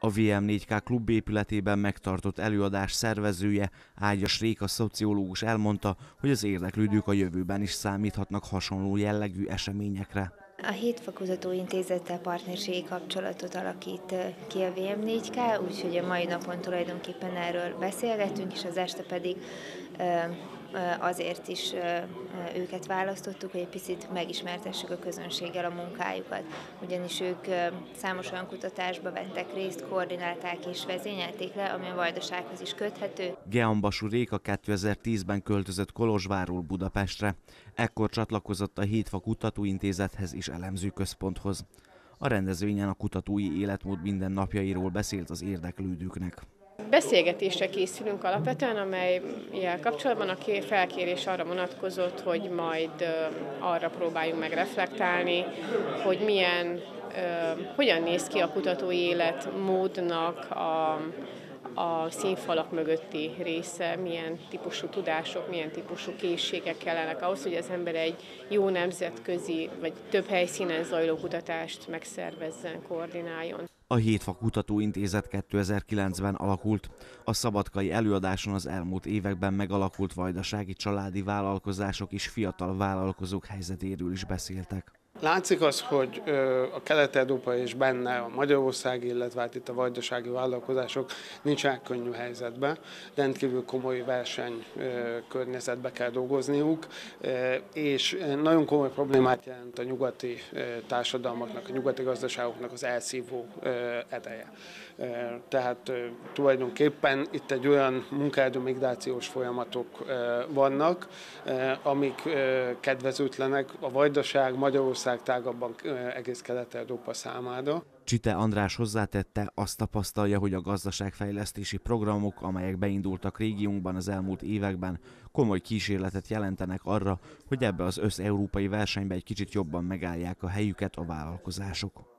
A VM4K klub épületében megtartott előadás szervezője, Ágyas Réka szociológus elmondta, hogy az érdeklődők a jövőben is számíthatnak hasonló jellegű eseményekre. A Hétfakutató Intézettel partnerségi kapcsolatot alakít ki a VM4K, úgyhogy a mai napon tulajdonképpen erről beszélgetünk, és az este pedig azért is őket választottuk, hogy egy picit megismertessük a közönséggel a munkájukat, ugyanis ők számos olyan kutatásba vettek részt, koordinálták és vezényelték le, ami a vajdasághoz is köthető. Geambasú Réka 2010-ben költözött Kolozsvárról Budapestre, ekkor csatlakozott a Hétfa Kutatóintézethez és elemzőközponthoz. A rendezvényen a kutatói életmód mindennapjairól beszélt az érdeklődőknek. Beszélgetésre készülünk alapvetően, amely kapcsolatban a felkérés arra vonatkozott, hogy majd arra próbáljunk meg reflektálni, hogy milyen, hogyan néz ki a kutatói életmódnak a a színfalak mögötti része, milyen típusú tudások, milyen típusú készségek kellenek ahhoz, hogy az ember egy jó nemzetközi vagy több helyszínen zajló kutatást megszervezzen, koordináljon. A Hétfa Kutatóintézet 2009-ben alakult. A szabadkai előadáson az elmúlt években megalakult vajdasági családi vállalkozások és fiatal vállalkozók helyzetéről is beszéltek. Látszik az, hogy a kelet-európa és benne a Magyarország, illetve hát itt a vajdasági vállalkozások nincsenek könnyű helyzetben, rendkívül komoly verseny környezetbe kell dolgozniuk, és nagyon komoly problémát jelent a nyugati társadalmaknak, a nyugati gazdaságoknak az elszívó ereje. Tehát tulajdonképpen itt egy olyan munkaerő migrációs folyamatok vannak, amik kedvezőtlenek a vajdaság, Magyarország, ország tágabban egész Kelet-Európa számára. Csite András hozzátette, azt tapasztalja, hogy a gazdaságfejlesztési programok, amelyek beindultak régiónkban az elmúlt években, komoly kísérletet jelentenek arra, hogy ebbe az összeurópai versenybe egy kicsit jobban megállják a helyüket a vállalkozások.